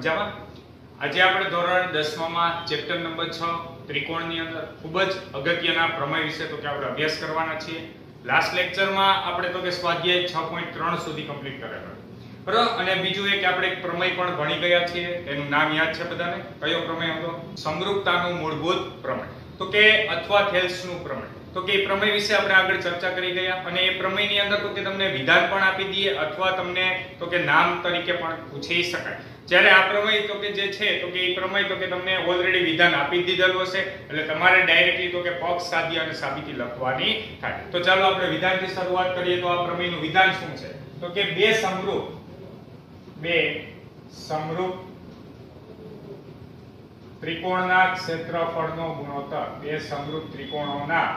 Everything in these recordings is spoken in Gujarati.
મજામાં? આજે આપણે ધોરણ દસમામાં ચેપ્ટર નંબર છ, ત્રિકોણની અંદર ખૂબ જ અગત્યના પ્રમેય વિશે તો કે આપણે અભ્યાસ કરવાના છીએ. લાસ્ટ લેક્ચરમાં આપણે તો કે સ્વાધ્યાય 6.3 સુધી કમ્પ્લીટ કરેલો. બરાબર? અને બીજું એક આપણે એક પ્રમેય પણ ભણી ગયા છીએ એનું નામ યાદ છે બધાને? કયો પ્રમેય હતો? સમૃદ્ધતાનું મૂળભૂત પ્રમેય. તો કે અથવા થેલ્સનું પ્રમેય. તો કે એ પ્રમેય વિશે આપણે આગળ ચર્ચા કરી ગયા અને એ પ્રમેયની અંદર તો કે તમને વિધાન પણ આપી દઈએ અથવા તમને તો કે નામ તરીકે પણ પૂછી શકાય. જ્યારે આ પ્રમેય તો કે જે છે, તો કે એ પ્રમેય તો કે તમને ઓલરેડી વિધાન આપી દીધેલું હશે. એટલે તમારે ડાયરેક્ટલી તો કે પક્ષ સાધ્ય અને સાબિતી લખવાની થાય. તો ચાલો આપણે વિધાનથી શરૂઆત કરીએ તો આ પ્રમેયનું વિધાન શું છે? તો કે બે સમરૂપ. બે સમરૂપ ત્રિકોણના ક્ષેત્રફળનો ગુણોત્તર. બે સમરૂપ ત્રિકોણોના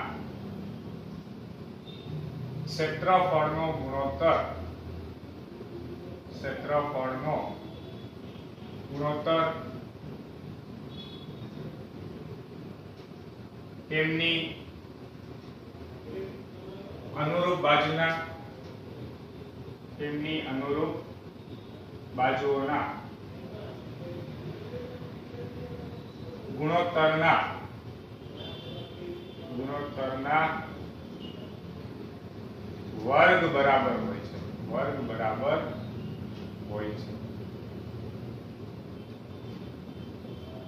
ક્ષેત્રફળનો ગુણોત્તર. ક્ષેત્રફળનો ગુણોત્તર. તેમની અનુરૂપ બાજુના, તેમની અનુરૂપ બાજુઓના ગુણોત્તરના ગુણોત્તરના વર્ગ બરાબર હોય છે. વર્ગ બરાબર હોય છે.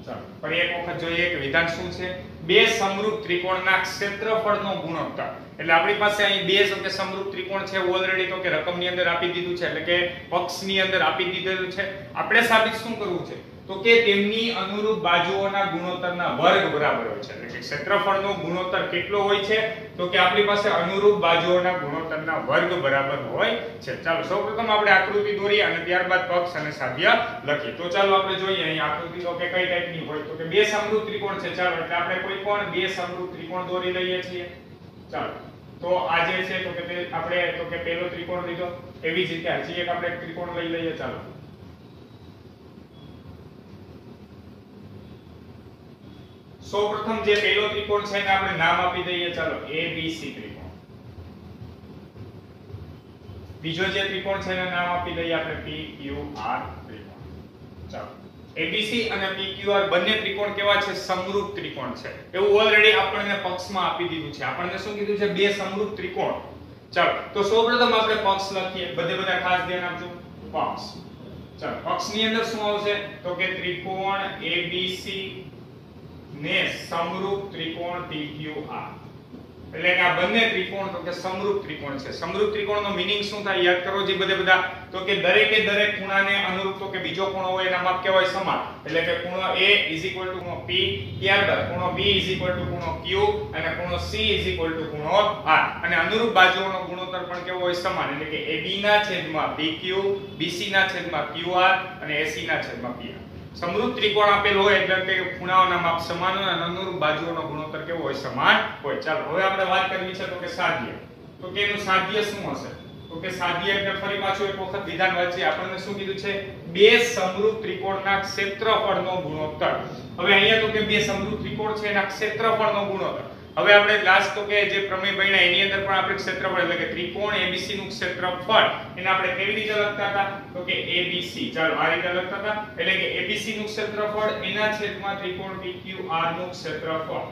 ચાલો, ફરી એક વખત જોઈએ કે વિધાન શું છે? બે સમરૂપ ત્રિકોણના ક્ષેત્રફળનો ગુણોત્તર. એટલે આપણી પાસે અહીં બે જો કે સમરૂપ ત્રિકોણ છે ઓલરેડી તો કે રકમની અંદર આપી દીધું છે, એટલે કે પક્ષની અંદર આપી દીધેલું છે. આપણે સાબિત શું કરવું છે? તો કે તેમની અનુરૂપ બાજુઓના ગુણોત્તરના વર્ગ બરાબર હોય છે. એટલે કે ક્ષેત્રફળનો ગુણોત્તર કેટલો હોય છે? તો કે આપણી પાસે અનુરૂપ બાજુઓના ગુણોત્તરના વર્ગ બરાબર હોય છે. ચાલો, સૌપ્રથમ આપણે આકૃતિ દોરીએ અને ત્યારબાદ પક્ષ અને સાધ્ય લખીએ. તો ચાલો આપણે જોઈએ, અહીં આકૃતિ તો કે કઈ ટાઈપની હોય? તો કે બે સમરૂપ ત્રિકોણ છે. ચાલો, એટલે આપણે કોઈ પણ બે સમરૂપ ત્રિકોણ દોરી લઈએ છીએ. ચાલો, તો આ જે છે, તો કે આપણે, તો કે પહેલો ત્રિકોણ લીધો. એવી જ રીતે હજી એક આપણે ત્રિકોણ લઈ લઈએ. ચાલો. સૌપ્રથમ જે પહેલો ત્રિકોણ છે એને આપણે નામ આપી દઈએ, ચાલો ABC ત્રિકોણ. બીજો જે ત્રિકોણ છે એને નામ આપી દઈએ આપણે PQR ત્રિકોણ. ચાલો. ABC અને PQR બંને ત્રિકોણ કેવા છે? સમરૂપ ત્રિકોણ છે. એવું ઓલરેડી આપણને પક્ષમાં આપી દીધું છે. આપણને શું કીધું છે? બે સમરૂપ ત્રિકોણ. ચાલો. તો સૌપ્રથમ આપણે પક્ષ લખીએ. બધે બધા ખાસ ધ્યાન આપજો. પક્ષ. ચાલો. પક્ષની અંદર શું આવશે? તો કે ત્રિકોણ ABC ને સમરૂપ ત્રિકોણ PQR એટલે કે આ બંને ત્રિકોણ તો કે સમરૂપ ત્રિકોણ છે. સમરૂપ ત્રિકોણનો મીનિંગ શું થાય યાદ કરો જે બધે બધા? તો કે દરેકે દરેક ખૂણાને અનુરૂપ તો કે બીજો ખૂણો હોય એના માપ કેવાય સમાન. એટલે કે ખૂણો A ખૂણો P ત્યારબાદ ખૂણો B ખૂણો Q અને ખૂણો C ખૂણો R. અને અનુરૂપ બાજુઓનો ગુણોત્તર પણ કેવો હોય? સમાન. એટલે કે AB ના છેદમાં PQ BC ના છેદમાં QR અને AC ના છેદમાં PR સમરૂપ ત્રિકોણ આપેલ હોય એટલે કે ખૂણાઓના માપ સમાન હોય અને અનુરૂપ બાજુઓનો ગુણોત્તર કેવો હોય? સમાન હોય. ચાલો, હવે આપણે વાત કરવી છે તો કે સાધ્ય તો કે એનું સાધ્ય શું હશે? તો કે સાધ્ય એટલે ફરી પાછું એક વખત વિધાન વાંચીએ. આપણને શું કીધું છે? બે સમૃદ્ધ ત્રિકોણના ક્ષેત્રફળનો ગુણોત્તર. હવે અહીંયા તો કે બે સમૃદ્ધ ત્રિકોણ છે એના ક્ષેત્રફળનો ગુણોત્તર. હવે આપણે લાસ્ટ તો કે જે પ્રમેય ભણ્યા એની અંદર પણ આપણે ક્ષેત્રફળ એટલે કે ત્રિકોણ ABC નું ક્ષેત્રફળ એને આપણે કેવી રીતે લખતા હતા? તો કે ABC ચાલો, આ રીતે લખતા હતા. એટલે કે ABC નું ક્ષેત્રફળ એના છેદમાં ત્રિકોણ PQR નું ક્ષેત્રફળ.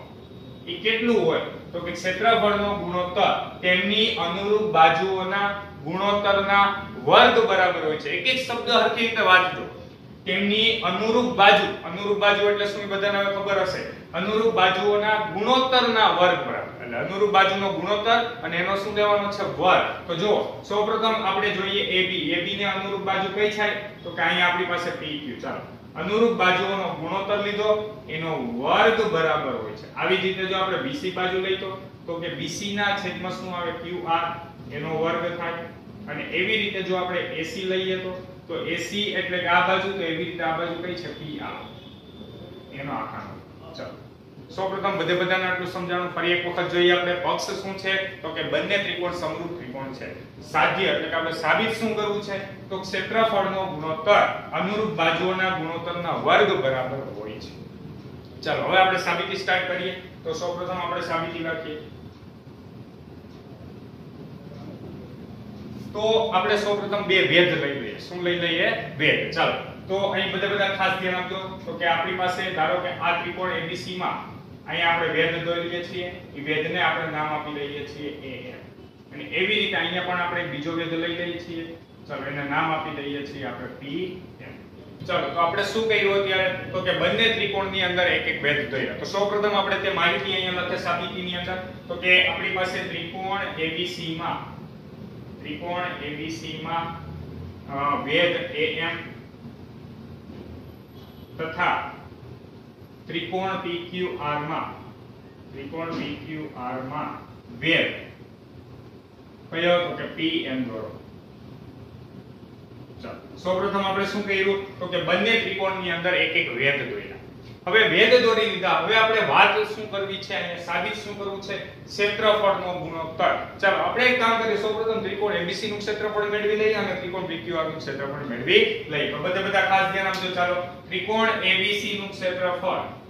એ કેટલું હોય? તો કે ક્ષેત્રફળનો ગુણોત્તર તેમની અનુરૂપ બાજુઓના ગુણોત્તરના વર્ગ બરાબર હોય છે. એક એક શબ્દ હરખી રીતે વાંચજો. તેમની અનુરૂપ બાજુ અનુરૂપ બાજુ એટલે શું બધાને હવે ખબર હશે? અનુરૂપ બાજુઓના ગુણોત્તરના વર્ગ બરાબર. એટલે અનુરૂપ બાજુનો ગુણોત્તર અને એનો શું લેવાનો છે વર્ગ? તો જો સૌપ્રથમ આપણે જોઈએ AB AB ને અનુરૂપ બાજુ કઈ થાય? તો કે અહીંયા આપણી પાસે PQ ચાલો, અનુરૂપ બાજુઓનો ગુણોત્તર લીધો, એનો વર્ગ બરાબર હોય છે. આવી રીતે જો આપણે BC બાજુ લઈ તો તો કે BC ના છેદમાં શું આવે? QR એનો વર્ગ થાય. અને એવી રીતે જો આપણે AC લઈએ તો તો AC એટલે કે આ બાજુ, તો એવી રીતે આ બાજુ કઈ છે? PR એનો આખાનો ચલો. સૌપ્રથમ બધે બધાને આટલું સમજાણું. ફરી એક વખત જોઈએ આપણે પક્ષ શું છે? તો કે બંને ત્રિકોણ સમરૂપ ત્રિકોણ છે. સાધ્ય એટલે કે આપણે સાબિત શું કરવું છે? તો ક્ષેત્રફળનો ગુણોત્તર અનુરૂપ બાજુઓના ગુણોત્તરના વર્ગ બરાબર હોય છે. ચાલો, હવે આપણે સાબિતી સ્ટાર્ટ કરીએ. તો સૌપ્રથમ આપણે સાબિતી લખીએ તો આપણે સૌપ્રથમ બે ભેદ લઈ લઈએ. શું લઈ લઈએ? ભેદ. ચાલો. તો અહીં બધા બધા ખાસ ધ્યાન આપજો. તો કે આપણી પાસે ધારો કે આ ત્રિકોણ ABC માં અહીંયા આપણે વેધ દોરીએ છીએ. એ વેધને આપણે નામ આપી લઈએ છીએ એ અને એવી રીતે અહીંયા પણ આપણે બીજો વેધ લઈ લઈએ છીએ. ચલો, એને નામ આપી દઈએ છીએ આપણે PM ચલો, તો આપણે શું કર્યું અત્યારે? તો કે બંને ત્રિકોણની અંદર એક એક વેધ દોર્યા તો સૌપ્રથમ આપણે તે માહિતી અહીંયા લખે સાબિતીની અંદર. તો કે આપણી પાસે ત્રિકોણ ABC માં, ત્રિકોણ ABC માં વેધ AM તથા ત્રિકોણ PQR માં, ત્રિકોણ PQR માં વેર કયો તો કે PM દોરો ચાલો. સૌપ્રથમ આપણે શું કર્યું? તો કે બંને ત્રિકોણની અંદર એક એક વેધ દોર્યા. હવે વેદ દોરી લીધા. હવે આપણે વાત શું કરવી છે અહીંયા સાબિત શું કરવું છે? ક્ષેત્રફળનો ગુણોત્તર. ચાલો, આપણે એક કામ કરીએ. સૌપ્રથમ ત્રિકોણ ABC નું ક્ષેત્રફળ મેળવી લઈએ અને ત્રિકોણ PQR નું ક્ષેત્રફળ મેળવી લઈએ. બધા બધા ખાસ ધ્યાન આપજો. ચાલો, ત્રિકોણ ABC નું ક્ષેત્રફળ.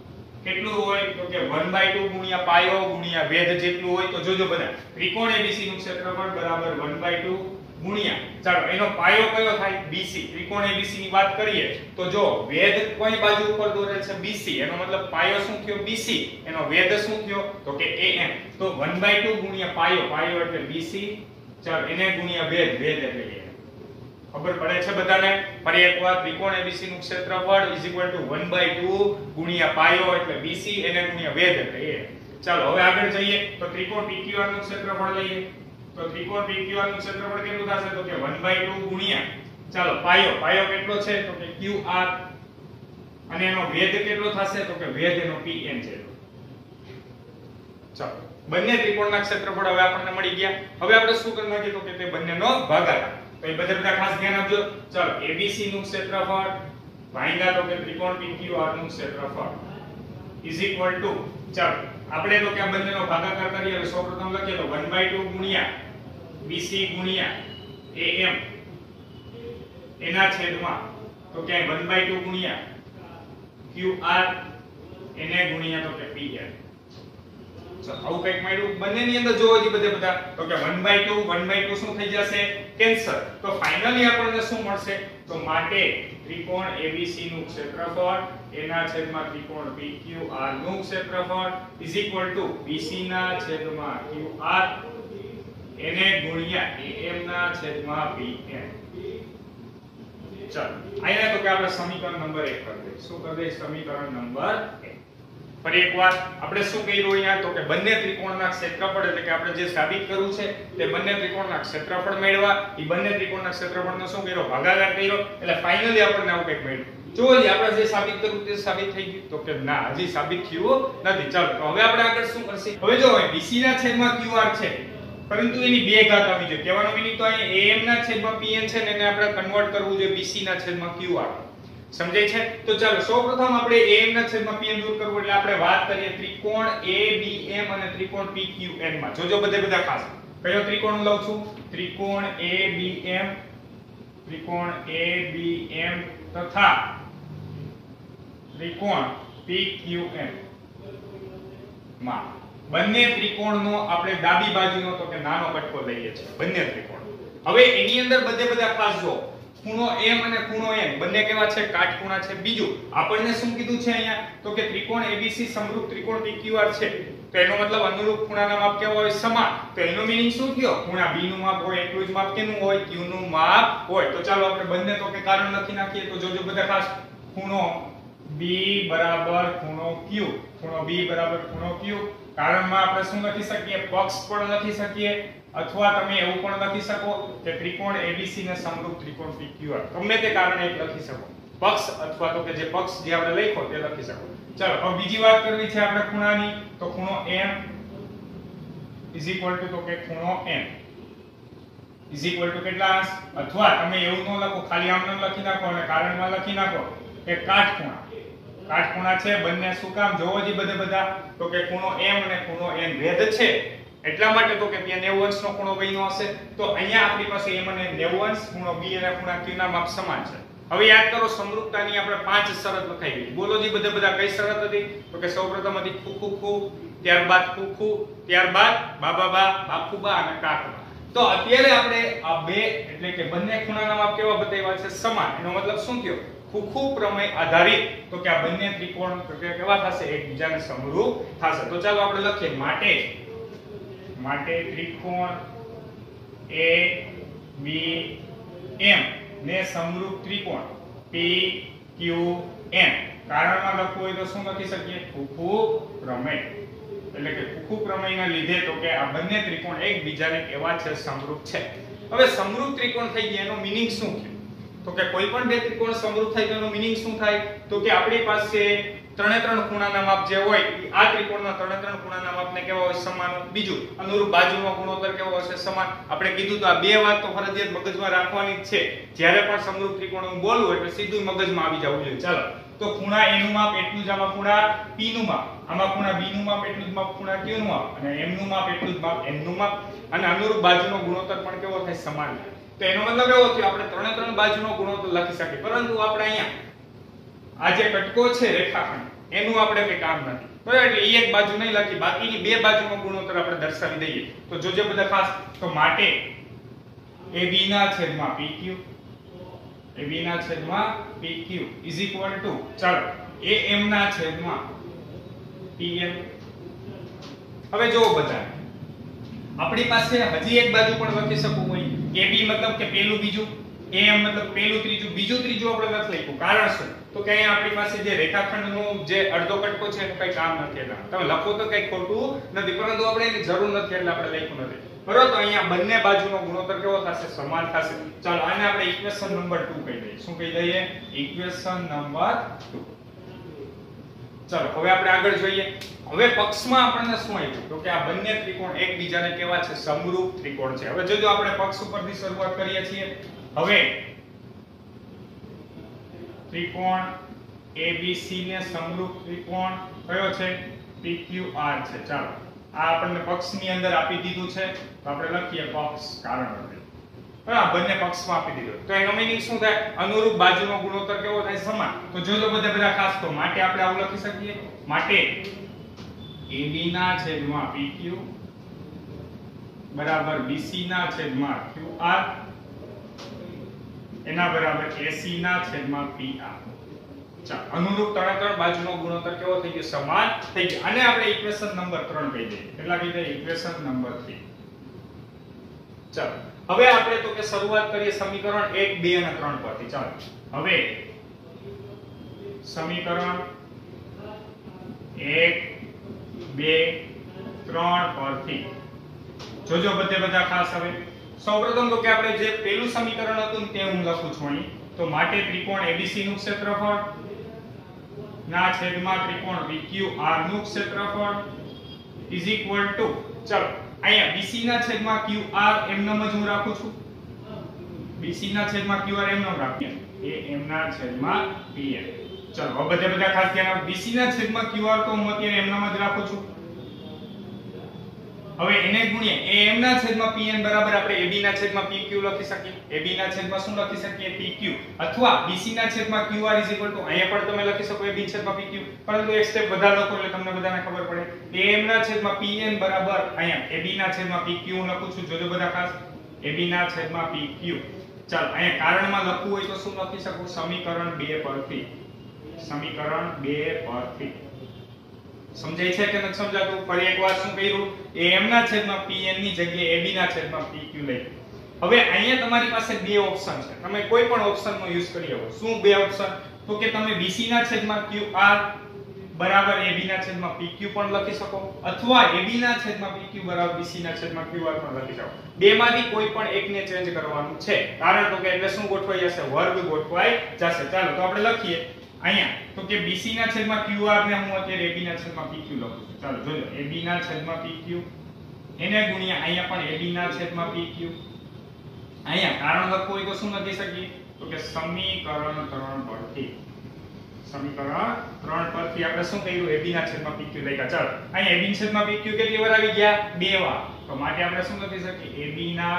કેટલું હોય? તો કે 1/2 ગુણ્યા પાયો ગુણ્યા વેધ જેટલું હોય તો જોજો બધા. ત્રિકોણ ABC નું ક્ષેત્રફળ બરાબર 1/2 ગુણ્યા. ચાલો, એનો પાયો કયો થાય? BC ત્રિકોણ ABC ની વાત કરીએ, તો જો વેધ કોઈ બાજુ ઉપર દોરેલ છે BC એનો મતલબ પાયો શું થયો? BC એનો વેધ શું થયો? તો કે AM તો 1/2 ગુણ્યા પાયો પાયો એટલે BC ચાલો એને ગુણ્યા વેધ. વેધ એટલે ખબર પડે છે બધાને? ફરી એકવાર ત્રિકોણ ABC નું ક્ષેત્રફળ 1/2 ગુણ્યા પાયો એટલે BC એને ગુણ્યા વેધ એટલે એ ચાલો, હવે આગળ જઈએ. તો ત્રિકોણ PQR નું ક્ષેત્રફળ લઈએ. તો ત્રિકોણ PQR નું ક્ષેત્રફળ કેટલું થશે? તો કે 1/2 ગુણ્યા. ચાલો, પાયો. પાયો કેટલો છે? તો કે QR અને એનો વેધ કેટલો થશે? તો કે વેધ એનો PN છે. ચાલો, બંને ત્રિકોણના ક્ષેત્રફળ હવે આપણને મળી ગયા. હવે આપણે શું કરવાનું નાખીએ તો કે તે બંનેનો ભાગાકાર. તો બધા બધા ખાસ ધ્યાન આપજો. ચાલો એબીસી નું ક્ષેત્રફળ ભાંગ્યા તો કે ત્રિકોણ PQR નું ક્ષેત્રફળ. ઇઝ ઇક્વલ ટુ ચાલો, આપણે તો કે બંનેનો ભાગાકાર કરીએ એટલે સૌપ્રથમ લખીએ તો 1/2 ગુણ્યા BC ગુણ્યા AM એના છેદમાં, તો કે 1/2 ગુણ્યા QR એને ગુણ્યા તો કે PR આવું કંઈક મળ્યું. બંનેની અંદર જોવો જે બધે બધા. તો કે 1/2 1/2 શું થઈ જશે? કેન્સર. તો ફાઇનલી આપણને શું મળશે? તો માટે ત્રિકોણ ABC નું ક્ષેત્રફળ, એના છેદમાં ત્રિકોણ BQR નું ક્ષેત્રફળ BC ના છેદમાં QR એને ગુણ્યા AM ના છેદમાં BN ચાલો આયા તો કે આપણે સમીકરણ નંબર 1 કરી દઈએ શું કરી દઈએ સમીકરણ નંબર 1 ફરી એકવાર આપણે શું કર્યું અહીંયા? તો કે બંને ત્રિકોણના ક્ષેત્રફળ, એટલે કે આપણે જે સાબિત કરવું છે, તે બંને ત્રિકોણના ક્ષેત્રફળ મેળવા. એ બંને ત્રિકોણના ક્ષેત્રફળનો શું કર્યો? ભાગાકાર કર્યો. એટલે ફાઇનલી આપણને આવું કંઈક મળ્યું. જો આપણે જે સાબિત કરવું તે સાબિત થઈ ગયું. તો કે ના, હજી સાબિત થયું નથી. ચાલો, તો હવે આપણે આગળ શું કરશે? હવે જો BC ના છેદમાં QR છે. પરંતુ એની બે ઘાત આવી જોઈએ કહેવાનો મિનિંગ તો અહીંયા AM ના છેદમાં PN છે ને એને આપણે કન્વર્ટ કરવું જોઈએ BC ના છેદમાં QR. સમજાય છે? તો ચાલો, સૌપ્રથમ આપણે AM ના છેદમાં pm દૂર કરવું એટલે આપણે વાત કરીએ ત્રિકોણ ABM અને ત્રિકોણ PQN માં. જોજો બધે બધા ખાસ. કયો ત્રિકોણ લઉં છું? ત્રિકોણ ABM ત્રિકોણ ABM તથા ત્રિકોણ PQN માં. બંને ત્રિકોણનો આપણે ડાબી બાજુનો તો કે નાનો કટકો લઈએ છીએ. બંને ત્રિકોણ. હવે એની અંદર બધે બધા ખાસ જો ખૂણો M અને ખૂણો N. બંને કેવા છે? કાટખૂણા છે. બીજું, આપણને શું કીધું છે અહીંયા? તો કે ત્રિકોણ ABC સમરૂપ ત્રિકોણ PQR છે. તો એનો મતલબ અનુરૂપ ખૂણાના માપ કેવા હોય? સમાન. તો એનો મીનિંગ શું થયો? ખૂણા B નું માપ હોય એટલું જ માપ કેનું હોય? Q નું માપ હોય. તો ચાલો આપણે બંને તો કે કારણ લખી નાખીએ તો જોજો બધા ખાસ. ખૂણો B બરાબર ખૂણો Q. ખૂણો B બરાબર ખૂણો Q. કારણમાં આપણે શું લખી શકીએ? પક્ષ પણ લખી શકીએ. અથવા તમે એવું પણ લખી શકો કે ત્રિકોણ એબીસી ને સમરૂપ ત્રિકોણ પીક્યુઆર ગમે તે કારણે એક લખી શકો. પક્ષ અથવા તો કે જે પક્ષ જે આપણે લખ્યો તે લખી શકો. ચાલો, હવે બીજી વાત કરવી છે આપણે ખૂણાની, તો ખૂણો M ઇઝ ઇક્વલ ટુ તો કે ખૂણો M ઇઝ ઇક્વલ ટુ કેટલા અથવા તમે એવું ન લખો, ખાલી આમ લખી નાખો અને કારણમાં લખી નાખો કે કાટખૂણા. કાટખૂણા છે, બંને શું કામ? જોવો જી બધે બધા. તો કે ખૂણો M અને ખૂણો N ભેદ છે. એટલા માટે તો કે ત્યાં 90 અંશનો ખૂણો બન્યો હશે. તો અહીંયા આપણી પાસે M અને 90 અંશ ખૂણો B અને ખૂણા Q ના માપ સમાન છે. હવે યાદ કરો સમરૂપતાની આપણે પાંચ શરત ગઈ. બોલો જી બધા બધા કઈ શરત હતી? તો કે સૌપ્રથમ હતી ખુ ખુ ખુ ત્યારબાદ ખુ ખુ ત્યારબાદ બા બા બાપુ બા અને કાકુ તો અત્યારે આપણે આ બે એટલે કે બંને ખૂણાના માપ કેવા બતાવ્યા છે? સમાન. એનો મતલબ શું થયો? ખુખુ પ્રમેય આધારિત. તો કે આ બંને ત્રિકોણ કેવા થશે? એકબીજાને સમરૂપ થશે. તો ચાલો આપણે લખીએ. માટે માટે ત્રિકોણ એ, બી, એમ. ને સમરૂપ ત્રિકોણ પી ક્યુ એમ કારણમાં લખવું હોય તો શું લખી શકીએ? ફૂફુ પ્રમેય. એટલે કે ફૂફુ પ્રમેયના લીધે તો કે આ બંને ત્રિકોણ એકબીજાને કેવા છે, સમરૂપ છે. હવે સમરૂપ ત્રિકોણ થઈ ગયા, એનો મીનિંગ શું છે? તો કે કોઈ પણ બે ત્રિકોણ સમરૂપ થાય તો એનો મીનિંગ શું થાય? તો કે આપણી પાસે ત્રણે ત્રણ ખૂણાના માપ જે હોય એ આ ત્રિકોણના ત્રણે ત્રણ ખૂણાના માપને કેવા હોય સમાન. બીજું, અનુરૂપ બાજુનો ગુણોત્તર કેવો હશે? સમાન. આપણે કીધું તો આ બે વાત તો ફરજિયાત મગજમાં રાખવાની જ છે. જ્યારે પણ સમરૂપ ત્રિકોણ હું બોલું એટલે સીધું મગજમાં આવી જવું જોઈએ. ચાલો. તો ખૂણા a નું માપ, એટલું જ આમાં ખૂણા p નું માપ. આમાં ખૂણા b નું માપ, એટલું જ માપ, ખૂણા q નું માપ. અને m નું માપ, એટલું જ માપ, n નું માપ. અને અનુરૂપ બાજુનો ગુણોત્તર પણ કેવો થાય? સમાન. તો એનો મતલબ એવો થયો, આપણે ત્રણે ત્રણ બાજુનો ગુણોત્તર લખી શકીએ. પરંતુ આપણે અહીંયા આ જે કટકો છે રેખાખંડ. એનું આપણે કઈ કામ નથી. બરાબર, એટલે ઈ એક બાજુ નહીં લખી, બાકીની બે બાજુનો ગુણોત્તર આપણે દર્શાવી દઈએ. તો જોજો બધા ખાસ, તો માટે AB ના છેદમાં PQ AB ના છેદમાં PQ ઇઝ ઇક્વલ ટુ ચાલો AM ના છેદમાં PM હવે જો બધા આપણી પાસે હજી એક બાજુ પણ લખી શકું હોય AB મતલબ કે પેલું બીજું AM મતલબ પેલું ત્રીજું, બીજું ત્રીજું આપણે નથી લખ્યું. કારણ શું? તો કે અહીંયા આપણી પાસે જે રેખાખંડનું જે અડધો કટકો છે એનું કઈ કામ નથી એટલે. તમે લખો તો કઈ ખોટું નથી, પરંતુ આપણે એની જરૂર નથી એટલે આપણે લખ્યું નથી. બરોબર, તો અહીંયા બંને બાજુનો ગુણોત્તર કેવો થશે? સમાન થશે. ચાલો, આને આપણે ઇક્વેશન નંબર 2 કહી દઈએ. શું કહી દઈએ? ઇક્વેશન નંબર 2 ચાલો, હવે આપણે આગળ જોઈએ. હવે પક્ષમાં આપણને શું આવ્યું તો કે આ બંને ત્રિકોણ એકબીજાને કેવા છે? સમરૂપ ત્રિકોણ છે. હવે જોજો, આપણે પક્ષ ઉપરથી શરૂઆત કરીએ છીએ. હવે ત્રિકોણ ABC ને સમરૂપ ત્રિકોણ કયો છે? PQR છે. ચાલો, આ આપણને પક્ષની અંદર આપી દીધું છે. તો આપણે લખીએ પક્ષ કારણ વડે. આ બંને પક્ષમાં આપી દીધું. તો એનો મીનિંગ શું થાય? અનુરૂપ બાજુનો ગુણોત્તર કેવો થાય? સમાન. તો જોજો બધા બધા ખાસ તો માટે આપણે આવું લખી શકીએ. માટે AB ના છેદમાં PQ બરાબર BC ના છેદમાં QR એના બરાબર AC ના છેદમાં PR ચાલો, અનુરૂપ ત્રણ બાજુનો ગુણોત્તર કેવો થઈ ગયો? સમાન થઈ ગયો. અને આપણે ઇક્વેશન નંબર 3 કહી દઈએ. કેટલા કહી દઈએ? ઇક્વેશન નંબર 3 ચાલો, હવે આપણે તો કે શરૂઆત કરીએ સમીકરણ 1 2 અને 3 પરથી. ચાલો, હવે સમીકરણ 1 2 3 પરથી. જોજો બધે બધા ખાસ હવે. સૌપ્રથમ તો કે આપણે જે પહેલું સમીકરણ હતું તે હું લખું છું અહીં. તો માટે ત્રિકોણ ABC નું ક્ષેત્રફળ, ના છેદમાં ત્રિકોણ BQR નું ક્ષેત્રફળ ઇઝ ઇક્વલ ટુ ચલો, અહીંયા BC ના છેદમાં QR એમનેમ જ હું રાખું છું. BC ના છેદમાં QR એમનેમ રાખીએ એ M ના છેદમાં PN ચલો, હવે બધે બધા ખાસ ધ્યાન BC ના છેદમાં QR તો હું અત્યારે એમનેમ જ રાખું છું. હવે એને ગુણ્યા AM ના છેદમાં PN બરાબર આપણે AB ના છેદમાં PQ લખી શકીએ. AB ના છેદમાં શું લખી શકીએ? PQ અથવા BC ના છેદમાં QR અહીંયા પણ તમે લખી શકો AB છેદમાં PQ પરંતુ એક સ્ટેપ વધારે લખો એટલે તમને બધાને ખબર પડે. AM ના છેદમાં PN બરાબર અહીંયા. AB ના છેદમાં PQ હું લખું છું. જોજો બધા ખાસ. AB ના છેદમાં PQ ચાલો, અહીંયા કારણમાં લખવું હોય તો શું લખી શકું? સમીકરણ 2 પરથી. સમીકરણ 2 પરથી. સમજાય છે કે નથી સમજાતું? ફરી એકવાર શું કર્યું? am ના છેદમાં pn ની જગ્યાએ ab ના છેદમાં pq લઈ. હવે અહીંયા તમારી પાસે બે ઓપ્શન છે. તમે કોઈ પણ ઓપ્શનનો યુઝ કરી શકો. શું બે ઓપ્શન તો કે તમે bc ના છેદમાં qr બરાબર ab ના છેદમાં pq પણ લખી શકો. અથવા ab ના છેદમાં pq બરાબર bc ના છેદમાં qr પણ લખી શકો. બેમાંથી કોઈ પણ એકને ચેન્જ કરવાનું છે. કારણ તો કે એટલે શું ગોઠવાઈ જશે? વર્ગ ગોઠવાઈ જશે. ચાલો, તો આપણે લખીએ. અહીંયા. તો કે BC ના છેદમાં QR ને હું અત્યારે AB ના છેદમાં PQ લખું છું. ચાલો જોજો AB ના છેદમાં PQ એને ગુણ્યા અહીંયા પણ AB ના છેદમાં PQ અહીંયા કારણ લખવું હોય તો શું લખી શકીએ? તો કે સમીકરણ 3 પરથી. સમીકરણ 3 પરથી આપણે શું કર્યું? AB ના છેદમાં PQ લખ્યા. ચાલો, અહીંયા AB ના છેદમાં PQ કેટલી વાર આવી ગયા? બે વાર. તો માટે આપણે શું લખી શકીએ? AB ના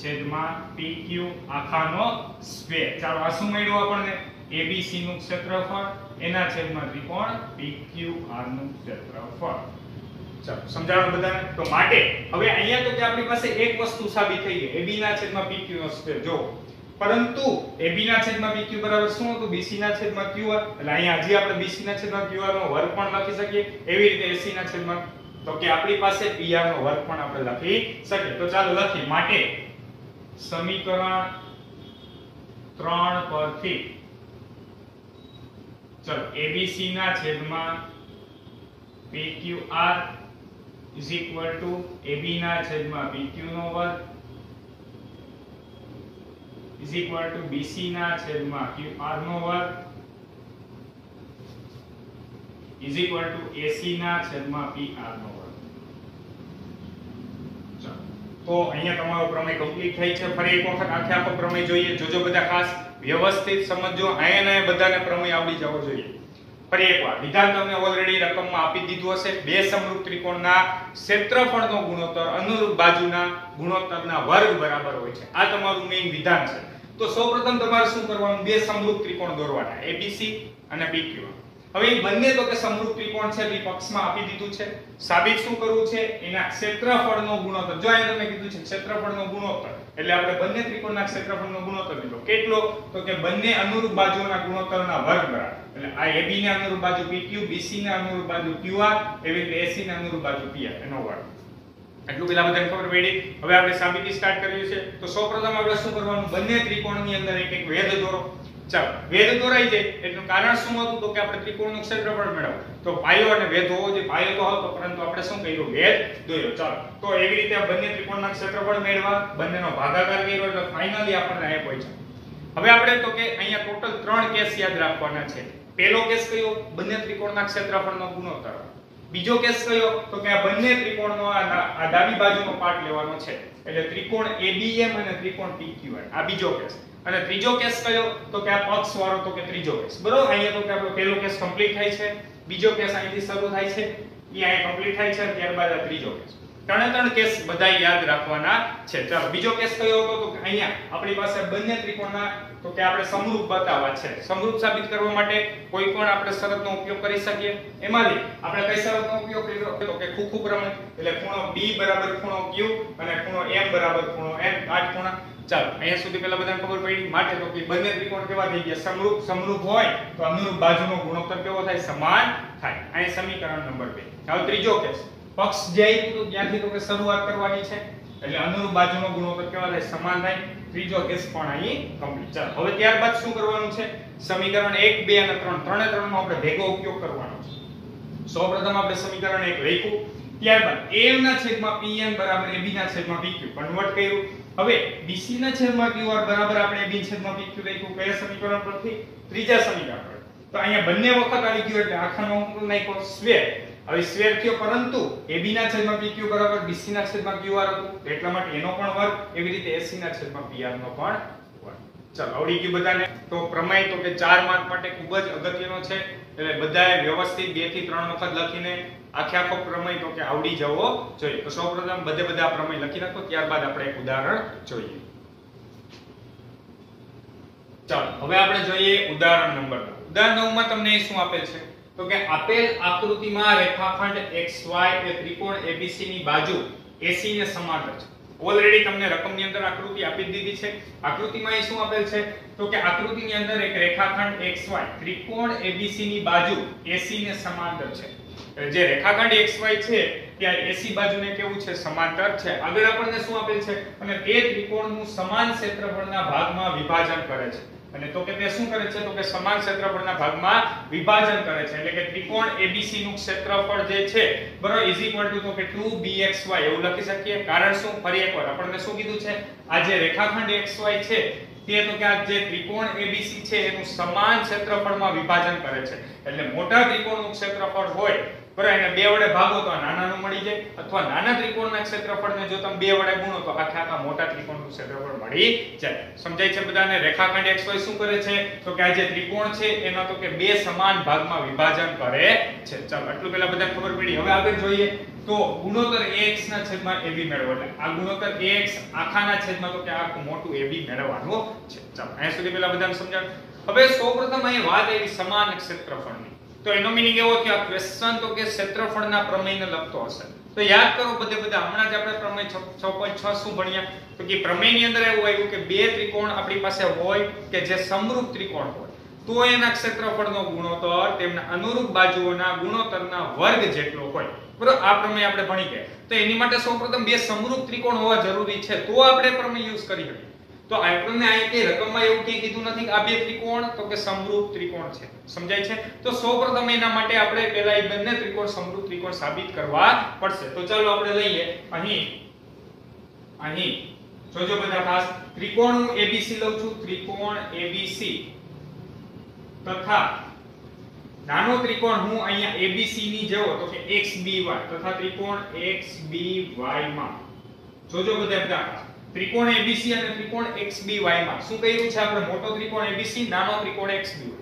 છેદમાં PQ આખાનો સ્ક્વેર. ચાલો, આ શું મળ્યું આપણને? ABC નું ક્ષેત્રફળ, એના છેદમાં ત્રિકોણ PQR નું ક્ષેત્રફળ. ચાલો, સમજાણું બધાને? તો માટે હવે અહીંયા તો કે આપણી પાસે એક વસ્તુ સાબિત થઈ ગઈ. AB ના છેદમાં PQ નો જો પરંતુ AB ના છેદમાં PQ બરાબર શું હતું? BC ના છેદમાં QR એટલે અહીંયા હજી આપણે BC ના છેદમાં QR નો વર્ગ પણ લખી શકીએ. એવી રીતે AC ના છેદમાં. તો કે આપણી પાસે PR નો વર્ગ પણ આપણે લખી શકીએ. તો ચાલો લખીએ. માટે સમીકરણ 3 પરથી ચલો એબીસી ના છેદમાં PQR is equal to AB ના છેદમાં PQ નો વર્ગ ઇઝ ઇક્વલ ટુ બીસી ના છેદમાં QR નો વર્ગ ઇઝ ઇક્વલ ટુ એસી ના છેદમાં PR નો વર્ગ. તો અહીંયા તમારો પ્રમેય કમ્પ્લીટ થઈ છે. ફરી એક વખત આખે આખો પ્રમેય જોઈએ. જોજો બધા ખાસ. વ્યવસ્થિત સમજો અહીંયા ને બધાને પ્રમેય આવડી જવો જોઈએ. ફરી એકવાર, વિધાન તમને ઓલરેડી રકમમાં આપી દીધું હશે. બે સમરૂપ ત્રિકોણના ક્ષેત્રફળનો ગુણોત્તર, અનુરૂપ બાજુના ગુણોત્તરના વર્ગ બરાબર હોય છે. આ તમારું મેઇન વિધાન છે. તો સૌપ્રથમ તમારે શું કરવાનું? બે સમરૂપ ત્રિકોણ દોરવાના એબીસી અને બીક્યુ હવે એ બંને તો કે સમરૂપ ત્રિકોણ છે એ પક્ષમાં આપી દીધું છે. સાબિત શું કરવું છે? એના ક્ષેત્રફળનો ગુણોત્તર. જો અહીંયા તમને કીધું છે ક્ષેત્રફળનો ગુણોત્તર એટલે આપણે બંને ત્રિકોણના ક્ષેત્રફળનો ગુણોત્તર લીધો. કેટલો? તો કે બંને અનુરૂપ બાજુઓના ગુણોત્તરના વર્ગ બરાબર. એટલે આ AB ને અનુરૂપ બાજુ PQ, BC ને અનુરૂપ બાજુ QR, એવી રીતે AC ને અનુરૂપ બાજુ PR, એનો વર્ગ. એટલું પેલા બધાને ખબર પડી. હવે આપણે સાબિતી સ્ટાર્ટ કર્યું છે તો સૌપ્રથમ આપણે શું કરવાનું? બંને ત્રિકોણની અંદર એક એક વેધ દોરો. ચાલો વેધ દોરાઈ જાય. એનું કારણ શું હતું? તો કે આપણે ત્રિકોણનું ક્ષેત્રફળ મેળવવું. તો પાયો અને વેધ હોવો જોઈએ. પાયો તો હતો, પરંતુ આપણે શું કર્યું? વેધ દોર્યો ચાલો, તો એવી રીતે બંને ત્રિકોણના ક્ષેત્રફળ મેળવવા, બંનેનો ભાગાકાર કર્યો, એટલે ફાઇનલી આપણને એ પહોંચ્યા હવે આપણે તો કે અહીંયા ટોટલ ત્રણ કેસ યાદ રાખવાના છે. પહેલો કેસ કયો? બંને ત્રિકોણના ક્ષેત્રફળનો ગુણોત્તર. બીજો કેસ કયો? તો કે આ બંને ત્રિકોણનો આ ડાબી બાજુનો પાર્ટ લેવાનો છે. એટલે ત્રિકોણ ABM અને ત્રિકોણ PQR આ બીજો કેસ અને ત્રીજો કેસ કયો? તો કે આ પક્ષ વાળો તો કે ત્રીજો કેસ. બરોબર? અહીંયા તો કે આપણો પહેલો કેસ કમ્પ્લીટ થાય છે. બીજો કેસ અહીંથી શરૂ થાય છે. એ અહીં કમ્પ્લીટ થાય છે અને ત્યારબાદ આ ત્રીજો કેસ. ત્રણે ત્રણ કેસ બધા યાદ રાખવાના છે. ચાલો, બીજો કેસ કયો હતો? તો અહીંયા આપણી પાસે બંને ત્રિકોણના, તો કે આપણે સમરૂપ બતાવવા છે. સમરૂપ સાબિત કરવા માટે કોઈ પણ આપણે શરતનો ઉપયોગ કરી શકીએ. એમાંથી આપણે કઈ શરતનો ઉપયોગ કર્યો? તો કે ખૂખું પ્રમેય એટલે ખૂણો B બરાબર ખૂણો Q અને ખૂણો M બરાબર ખૂણો N. આઠ ખૂણા. ચાલો, અહીંયા સુધી પહેલા બધાને ખબર પડી માટે તો કે બંને ત્રિકોણ કેવા થઈ ગયા? સમરૂપ સમરૂપ હોય તો અનુરૂપ બાજુનો ગુણોત્તર કેવો થાય? સમાન થાય. અહીં સમીકરણ નંબર 2 હવે ત્રીજો કેસ. પક્ષ જે તો ત્યાંથી તો કે શરૂઆત કરવાની છે. એટલે અનુરૂપ બાજુનો ગુણોત્તર કેવા થાય? સમાન થાય. ત્રીજો કેસ પણ અહીં કમ્પ્લીટ ચાલો, હવે ત્યારબાદ શું કરવાનું છે? સમીકરણ 1 2 અને 3 ત્રણે ત્રણનો આપણે ભેગો ઉપયોગ કરવાનો છે. સૌપ્રથમ આપણે સમીકરણ 1 લખ્યું. ત્યારબાદ a ના છેદમાં pn બરાબર ab ના છેદમાં pq કન્વર્ટ કર્યું. હવે bc ના છેદમાં qr બરાબર આપણે ab છેદમાં pq લખ્યું કયા સમીકરણ પરથી? ત્રીજા સમીકરણ પર તો અહીંયા બંને વખત આવી ગયું એટલે આખાનો અંક નાખ્યો સ્ક્વેર હવે સ્ક્વેર થયો, પરંતુ ab ના છેદમાં pq બરાબર bc ના છેદમાં qr હતું. એટલા માટે એનો પણ વર્ગ, એવી રીતે ac ના છેદમાં pr નો પણ વર્ગ. ચાલો, આવડી ગયું બધાને? તો પ્રમેય તો કે ચાર માર્ક માટે ખૂબ જ અગત્યનો છે. એટલે બધાએ વ્યવસ્થિત બેથી ત્રણ વખત લખીને આખે આખો પ્રમેય તો કે આવડી જવો જોઈએ. તો સૌપ્રથમ બધે બધા પ્રમેય લખી નાખો, ત્યારબાદ આપણે એક ઉદાહરણ જોઈએ. ચાલો, હવે આપણે જોઈએ ઉદાહરણ નંબર નવ. ઉદાહરણ નવમાં તમને શું આપેલ છે? તો કે આપેલ આકૃતિમાં રેખાખંડ XY એ ત્રિકોણ ABC ની બાજુ AC ને સમાંતર છે. ઓલરેડી તમને રકમની અંદર આકૃતિ આપી દીધી છે. આકૃતિમાં એ શું આપેલ છે? તો કે આકૃતિની અંદર એક રેખાખંડ XY ત્રિકોણ ABC ની બાજુ AC ને સમાંતર છે. જે રેખાખંડ XY છે, ત્યાં AC બાજુને કેવું છે? સમાંતર છે. આગળ આપણને શું આપેલ છે? અને તે ત્રિકોણનું સમાન ક્ષેત્રફળના ભાગમાં વિભાજન કરે છે. અને તો કે તે શું કરે છે? તો કે સમાન ક્ષેત્રફળના ભાગમાં વિભાજન કરે છે. એટલે કે ત્રિકોણ ABC નું ક્ષેત્રફળ જે છે, બરાબર ઇઝ ઇક્વલ ટુ તો કે 2bxy એવું લખી શકીએ? કારણ શું? ફરી એકવાર, આપણને શું કીધું છે? આ જે રેખાખંડ xy છે તે તો કે આ જે ત્રિકોણ ABC છે, એનું સમાન ક્ષેત્રફળમાં વિભાજન કરે છે. એટલે મોટા ત્રિકોણનું ક્ષેત્રફળ હોય બરાબર, એને બે વડે ભાગો તો નાનાનું મળી જાય, અથવા નાના ત્રિકોણના ક્ષેત્રફળને જો તમે બે વડે ગુણો તો આખા આખા મોટા ત્રિકોણનું ક્ષેત્રફળ મળી જાય. સમજાય છે બધાને? રેખાખંડ xy શું કરે છે? તો કે આ જે ત્રિકોણ છે, એનો તો કે બે સમાન ભાગમાં વિભાજન કરે છે. ચાલો, આટલું પહેલા બધાને ખબર પડી. હવે આગળ જોઈએ. તો ગુણોત્તર ax ના છેદમાં ab મેળવો. એટલે આ ગુણોત્તર ax આખાના છેદમાં તો કે આખું મોટું ab મેળવવાનું છે. ચાલો, અહીંયા સુધી પહેલા બધાને સમજાવ. હવે સૌપ્રથમ અહીં વાત આવી સમાન ક્ષેત્રફળની. તો એનો મીનિંગ એવો કે આ ક્વેશ્ચન તો કે ક્ષેત્રફળના પ્રમેયને લગતો હશે. તો યાદ કરો બધે બધા, હમણાં જ આપણે પ્રમેય 6.6 શું ભણ્યા? તો કે પ્રમેયની અંદર એવું આવ્યું કે બે ત્રિકોણ આપણી પાસે હોય કે જે સમરૂપ ત્રિકોણ હોય. તો એના ક્ષેત્રફળનો ગુણોત્તર તેમના અનુરૂપ બાજુઓના ગુણોત્તરના વર્ગ જેટલો હોય. બરાબર? આ પ્રમેય આપણે ભણી ગયા. તો એની માટે સૌપ્રથમ બે સમરૂપ ત્રિકોણ હોવા જરૂરી છે. તો આપણે પ્રમેય યુઝ કરી શકીએ. તો આપણને અહીંયા કે રકમમાં એવું કઈ કીધું નથી આ બે ત્રિકોણ, તો કે સમરૂપ ત્રિકોણ છે. સમજાય છે? તો સૌપ્રથમ એના માટે આપણે પહેલા એ બંને ત્રિકોણ સમરૂપ ત્રિકોણ સાબિત કરવા પડશે. તો ચાલો આપણે લઈએ. અહીં અહીં. જોજો બધા ખાસ. ત્રિકોણ હું ABC લઉં છું. ત્રિકોણ ABC તથા નાનો ત્રિકોણ હું અહીંયા ABC ની જેવો, તો કે XBY તથા ત્રિકોણ XBY માં. જોજો બધા બધા ત્રિકોણ ABC અને ત્રિકોણ XBY માં. શું કહ્યું છે આપણે? મોટો ત્રિકોણ ABC નાનો ત્રિકોણ XBY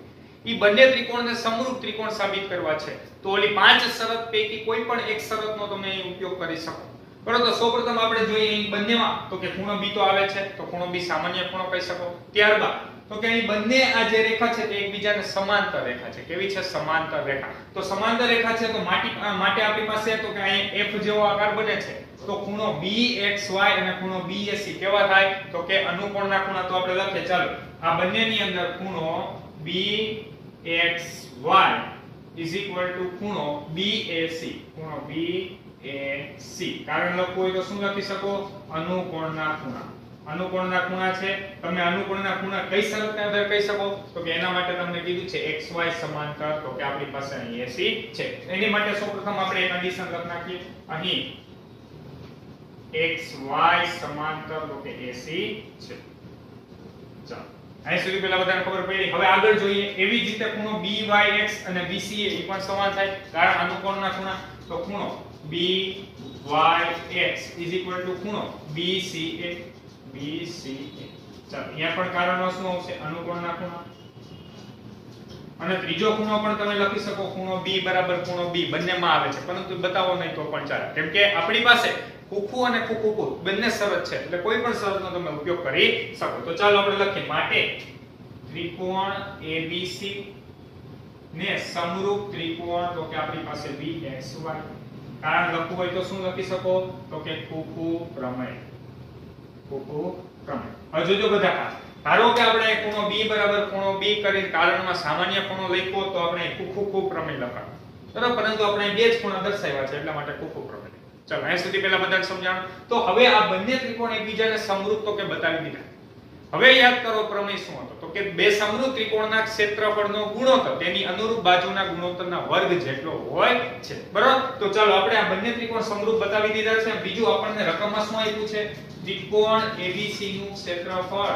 ઈ બંને ત્રિકોણને સમરૂપ ત્રિકોણ સાબિત કરવા છે. તો ઓલી પાંચ શરત પૈકી કોઈ પણ એક શરતનો તમે અહીં ઉપયોગ કરી શકો. બરોબર? તો સૌપ્રથમ આપણે જોઈએ અહીં બંનેમાં. તો કે ખૂણો B તો આવે છે. તો ખૂણો B સામાન્ય ખૂણો કહી શકો. ત્યારબાદ તો કે અહીં બંને આ જે રેખા છે તે એકબીજાને સમાંતર રેખા છે. કેવી છે? સમાંતર રેખા. તો સમાંતર રેખા છે તો માટી માટે આપણી પાસે તો કે અહીં F જેવો આકાર બને છે. તો ખૂણો BXY અને ખૂણો BAC કેવા થાય? તો કે અનુકોણના ખૂણા તો આપણે લખીએ. ચાલો, આ બંનેની અંદર ખૂણો BXY is equal to ખૂણો BAC ખૂણો BAC કારણ લખવું હોય તો શું લખી શકો? અનુકોણના ખૂણા. અનુકોણના ખૂણા છે. તમે અનુકોણના ખૂણા કઈ શરતને આધારે કહી શકો? તો કે એના માટે તમને કીધું છે xy સમાંતર, તો કે આપણી પાસે અહીં AC છે. એની માટે સૌપ્રથમ આપણે એક કન્ડિશન લખ નાખીએ. અહીં xy સમાંતર, તો કે AC છે. ચાલો. અહીં સુધી પહેલા બધાને ખબર પડી. હવે આગળ જોઈએ. એવી જ રીતે ખૂણો BYX અને BCA એ પણ સમાન થાય. કારણ અનુકોણના ખૂણા. તો ખૂણો BYX ખૂણો BCA BCA ચાલો, અહીંયા પણ કારણો શું આવશે? અનુકોણના ખૂણા. અને ત્રીજો ખૂણો પણ તમે લખી શકો, ખૂણો B બરાબર ખૂણો B, બંનેમાં આવે છે. પરંતુ બતાવો નહીં તો પણ ચાલે. કેમ કે આપણી પાસે કુકુ અને કુકુકુ બંને શરત છે. એટલે કોઈ પણ શરતનો તમે ઉપયોગ કરી શકો. તો ચાલો આપણે લખીએ. માટે ત્રિકોણ ABC ને સમરૂપ ત્રિકોણ, તો કે આપણી પાસે BXY કારણ લખવું હોય તો શું લખી શકો? તો કે કુકુ પ્રમેય. પ્રમેય હવે જોજો બધા ખાસ ધારો કે આપણે ખૂણો B બરાબર ખૂણો B કરીને કારણમાં સામાન્ય ખૂણો લખ્યો તો આપણે ખોખું ખૂબ પ્રમેય લખાય બરાબર? પરંતુ આપણે બે જ ખૂણા દર્શાવ્યા છે, એટલા માટે ખોખું પ્રમેય. ચાલો અહીં સુધી પહેલા બધાને સમજાણ. તો હવે આ બંને ત્રિકોણ એકબીજાને સમરૂપ તો કે બતાવી દીધા. હવે યાદ કરો પ્રમેય શું હતો? તો કે બે સમરૂપ ત્રિકોણના ક્ષેત્રફળનો ગુણોત્તર, તેની અનુરૂપ બાજુના ગુણોત્તરના વર્ગ જેટલો હોય છે. બરાબર? તો ચાલો આપણે આ બંને ત્રિકોણ સમરૂપ બતાવી દીધા છે. બીજું આપણને રકમમાં શું આપ્યું છે? ત્રિકોણ ABC નું ક્ષેત્રફળ,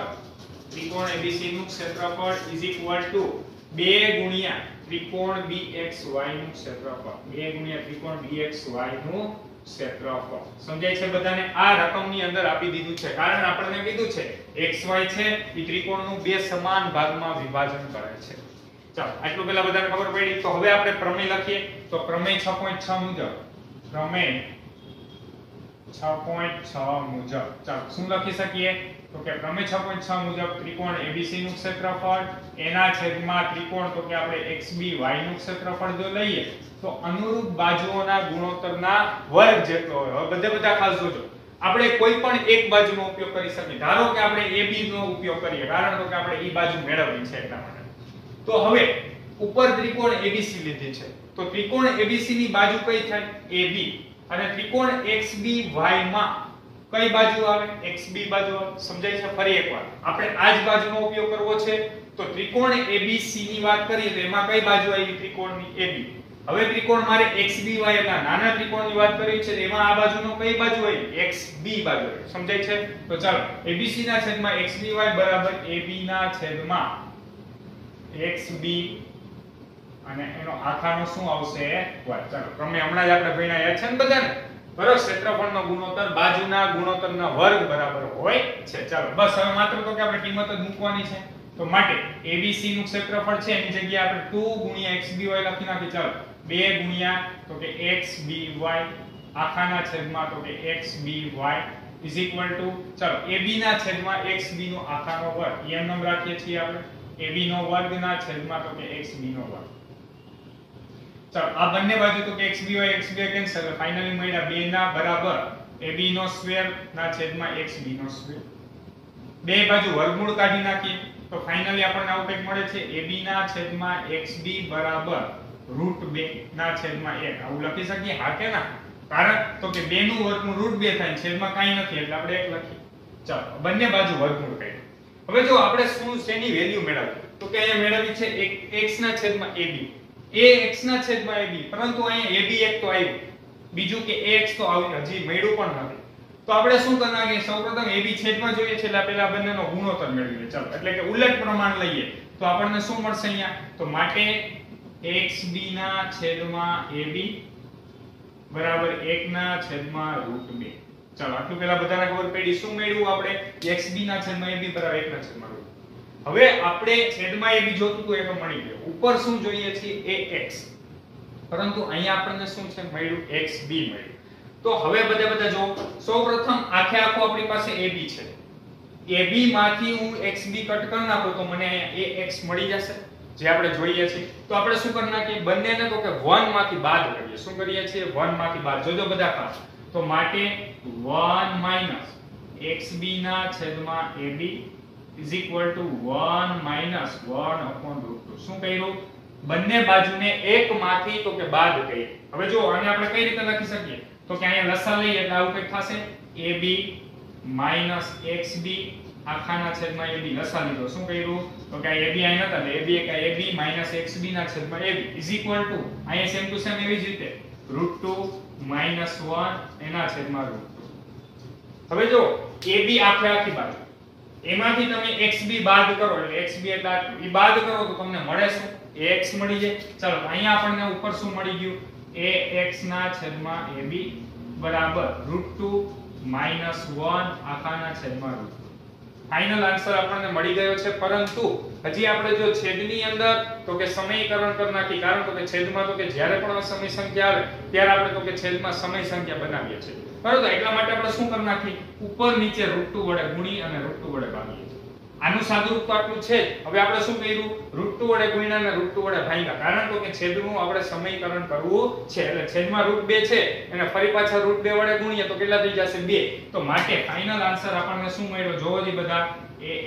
ત્રિકોણ ABC નું ક્ષેત્રફળ is equal to 2 ગુણ્યા ત્રિકોણ BXY નું ક્ષેત્રફળ. 2 ગુણ્યા ત્રિકોણ BXY નું ક્ષેત્રફળ સમજાય છે બધાને? આ રકમની અંદર આપી દીધું છે. કારણ આપણને કીધું છે xy છે, એ ત્રિકોણનું બે સમાન ભાગમાં વિભાજન કરે છે. ચાલો, આટલું પહેલા બધાને ખબર પડી. તો હવે આપણે પ્રમેય લખીએ. તો પ્રમેય 6.6 મુજબ. પ્રમેય 6.6 મુજબ. ચાલો, શું લખી શકીએ? તો કે પ્રમેય 6.6 મુજબ ત્રિકોણ ABC નું ક્ષેત્રફળ, એના છેદમાં ત્રિકોણ, તો કે આપણે XBY નું ક્ષેત્રફળ જો લઈએ તો અનુરૂપ બાજુઓના ગુણોત્તરના વર્ગ જેટલો હોય. હવે બધે બધા ખાસ જોજો. આપણે કોઈ પણ એક બાજુનો ઉપયોગ કરી શકીએ. ધારો કે આપણે AB નો ઉપયોગ કરીએ. કારણ કે આપણે ઈ બાજુ મેળવવી છે એટલા માટે. તો હવે, ઉપર ત્રિકોણ ABC લીધી છે. તો ત્રિકોણ ABC ની બાજુ કઈ થાય? AB અને ત્રિકોણ XBY માં કઈ બાજુ આવે? XB બાજુ આવે. સમજાય છે? ફરી એકવાર. આપણે આ જ બાજુનો ઉપયોગ કરવો છે. તો ત્રિકોણ ABC ની વાત કરીએ તો એમાં કઈ બાજુ આવી? ત્રિકોણની AB હવે ત્રિકોણ મારે XBY એટલે નાના ત્રિકોણની વાત કરી છે એમાં આ બાજુનો કઈ બાજુ હોય? XB બાજુ હોય. સમજાય છે? તો ચાલો, ABC ના છેદમાં XBY AB ના છેદમાં XB અને એનો આખાનો શું આવશે? y. ચાલો, તમે હમણાં જ આપણે ભણ્યા છે ને બધાને? બરાબર, ક્ષેત્રફળનો ગુણોત્તર બાજુના ગુણોત્તરના વર્ગ બરાબર હોય છે. ચાલો, બસ, હવે માત્ર તો કે આપણે કિંમત જ મૂકવાની છે. તો માટે ABC નું ક્ષેત્રફળ છે, એની જગ્યાએ આપણે 2 ગુણ્યા XBY લખી નાખી ચાલો 2 ગુણ્યા તો કે વાય આખાના છેદમાં તો કે XBY is equal to, ચલો AB ના છેદમાં XB નો આખાનો વર્ગ એમ નામ રાખીએ છીએ આપણે AB નો વર્ગ ના છેદમાં તો કે XB નો વર્ગ. ચલો, આ બંને બાજુ તો કે xb હોય xb કેન્સલ ફાઇનલી મળ્યા 2 ના બરાબર ab નો સ્ક્વેર ના છેદમાં xb નો સ્ક્વેર બે બાજુ વર્ગમૂળ કાઢી નાખીએ, તો ફાઇનલી આપણને આવું મળે છે ab ના છેદમાં xb બરાબર. રૂટ બે ના છેદમાં એક. આવું લખી શકીએ? હા કે ના? કારણ તો કે બે નું વર્ગમૂળ રૂટ બે થાય છેદમાં કાંઈ નથી, એટલે આપણે એક લખીએ. ચાલો બંને બાજુ વર્ગમૂળ કાઢ્યું હવે જો આપણે શું શેની વેલ્યુ મેળવવી તો કે અહીંયા મેળવવી છે એક, x ના છેદમાં ab એ x ના છેદમાં ab પરંતુ અહીંયા ab એક તો આવ્યું. બીજું કે ax તો આવ્યું હજી મળ્યું પણ નથી. તો આપણે શું કરવા કે સૌપ્રથમ ab છેદમાં જોઈએ. છે એટલે પહેલા બંનેનો ગુણોત્તર મેળવીએ. ચાલો, એટલે કે ઉલટ પ્રમાણ લઈએ. તો આપણને શું મળશે અહીંયા? તો માટે xb ના છેદમાં ab બરાબર 1 ના છેદમાં રૂટ 2 ચાલો, આટલું પહેલા બધાને ખબર પડી. શું મેળવ્યું આપણે? Xb ના છેદમાં ab બરાબર 1 ના છેદમાં √2 હવે આપણે છેદમાં ab જોતું તો એ પણ મળી ગયું. ઉપર શું જોઈએ છે? ax પરંતુ અહીંયા આપણને શું છે? મળ્યું xb મળ્યું. તો હવે બધા બધા જો સૌપ્રથમ આખે આખો આપણી પાસે ab છે. Ab માંથી હું xb કટ કરી નાખું તો મને ax મળી જશે. જે આપણે જોઈએ છીએ, તો આપણે શું કરી નાખીએ? બંનેને તો કે 1 માંથી બાદ કરીએ શું કરીએ છીએ? 1 માંથી બાદ જોજો બધા ખાસ તો માટે 1 માઇનસ xb ના છેદમાં ab is equal to 1 minus 1 upon root 2 શું કર્યું? બંને બાજુને એક માંથી તો કે બાદ કરી. હવે જો આને આપણે કઈ રીતે લખી શકીએ? તો કે અહીંયા લસા લઈએ એટલે આવું કંઈક થશે. ab xb આખાના છેદમાં ab લસા લીધો. શું કર્યું? તો કે ab અહીં નતા એટલે ab એક ab xb ના છેદમાં ab ઇઝ ઇક્વલ ટુ અહીંયા સેમ ટુ સેમ એવી જ રીતે. root 2 1 એના છેદમાં √2 હવે જો ab આપણે આખી બાજુ. એમાંથી તમે xb બાદ કરો, એટલે xb એટલે એ બાદ કરો તો તમને મળે શું? ax મળી જાય. ચાલો અહીંયા આપણને ઉપર શું મળી ગયું? ax ના છેદમાં ab બરાબર √2 1 આખાના છેદમાં √2 ફાઇનલ આન્સર આપણને મળી ગયો છે. પરંતુ હજી આપણે જો છેદની અંદર તો કે સમીકરણ કરી નાખી કારણ કે છેદમાં તો કે જ્યારે પણ સમય સંખ્યા આવે, ત્યારે આપણે તો કે છેદમાં સમય સંખ્યા બનાવીએ છીએ. બરોબર? એટલા માટે આપણે શું કરી નાખી ઉપર નીચે √2 વડે ગુણી અને √2 વડે ભાગીએ છીએ. આનું સાદુરૂપ તો આટલું છે હવે આપણે શું કર્યું? √2 વડે ગુણ્યા અને √2 વડે ભાગ્યા. કારણ તો કે છેદનું આપણે સમીકરણ કરવું છે. એટલે છેદમાં √2 છે અને ફરી પાછા √2 વડે ગુણીએ તો કેટલા થઈ જશે? 2 તો માટે ફાઇનલ આન્સર આપણને શું મળ્યો? જોવો જી બધા.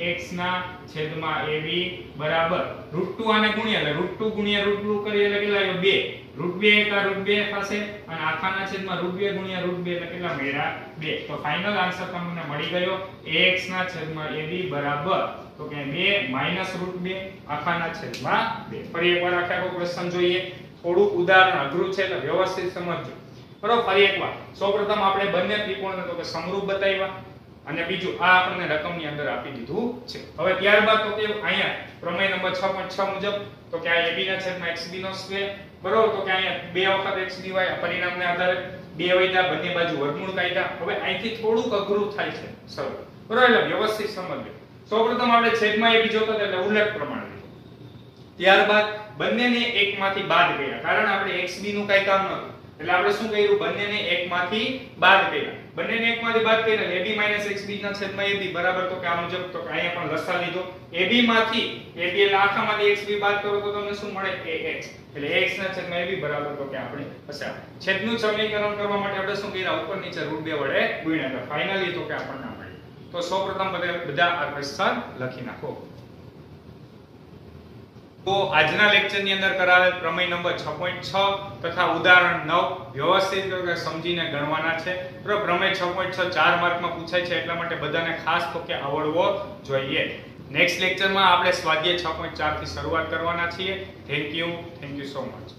ax ના છેદમાં ab બરાબર. √2 આને ગુણ્યા એટલે √2 ગુણ્યા √2 કરીએ એટલે કેટલા આવ્યો? 2 √2 એકા √2 થશે અને આખાના છેદમાં √2 ગુણ્યા √2 એટલે કેટલા? મળ્યા બે. તો ફાઇનલ આન્સર તમને મળી ગયો. Ax ના છેદમાં ab બરાબર. તો કે 2 રૂટ √2 આખાના છેદમાં 2 ફરી એકવાર આખા આખો ક્વેશ્ચન જોઈએ. થોડુંક ઉદાહરણ અઘરું છે એટલે વ્યવસ્થિત સમજજો. બરોબર? ફરી એકવાર. સૌપ્રથમ આપણે બંને ત્રિકોણને તો કે સમરૂપ બતાવ્યા. અને બીજું આ આપણને રકમની અંદર આપી દીધું છે. હવે ત્યારબાદ તો કે અહીંયા પ્રમેય નંબર 6.6 મુજબ, તો કે આ ab ના છેદમાં xb નો સ્ક્વેર બરોબર, તો કે અહીંયા બે વખત x હોય પરિણામને આધારે બે વૈધા, બંને બાજુ વર્ગમૂળ કાઢ્યા હવે અહીંથી થોડુંક અઘરું થાય છે સરળ બરોબર, એટલે વ્યવસ્થિત સમજજો સૌપ્રથમ આપણે છેદમાં એ બીજો હતા, એટલે ઉલટ પ્રમાણ લીધું. ત્યારબાદ બંનેને એકમાંથી બાદ કર્યા. કારણ આપણે xb નું કઈ કામ નહોતું. એટલે આપણે શું કર્યું? બંનેને એકમાંથી બાદ કર્યા. બંનેને એકમાંથી બાદ એટલે ab xb ના છેદમાં ab. બરાબર? તો કે આ મુજબ તો કે અહીંયા પણ લસા લીધો. Ab માંથી, ab એટલે આખામાંથી xb બાદ કરો તો તમને શું મળે? Ax એટલે ax ના છેદમાં ab બરાબર તો કે આપણે અચ્છા છેદનું સમીકરણ કરવા માટે આપણે શું કર્યા? ઉપર નીચે √2 વડે ગુણ્યા તો ફાઇનલી તો કે આપણને મળે તો સૌપ્રથમ બધા બધા આ ક્વેશ્ચન લખી નાખો. તો આજના લેક્ચરની અંદર કરાવેલ પ્રમેય નંબર 6.6 તથા ઉદાહરણ 9 વ્યવસ્થિત રીતે સમજીને ગણવાના છે. બરાબર પ્રમેય 6.6 ચાર માર્કમાં પૂછાય છે એટલા માટે બધાને ખાસ તો આવડવો જોઈએ. નેક્સ્ટ લેક્ચરમાં આપણે સ્વાધ્યાય 6.4 થી શરૂઆત કરવાના છીએ. Thank you thank you so much